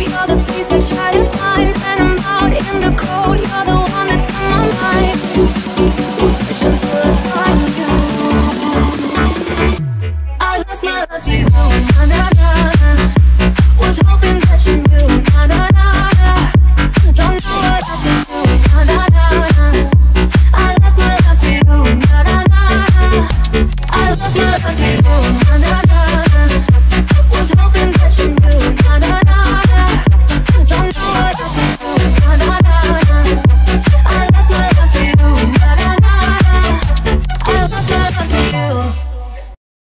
You're the peace I try to find When I'm out in the cold. You're the one that's on my mind. I lost my love to you. you.